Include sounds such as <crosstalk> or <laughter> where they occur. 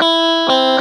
Música <laughs>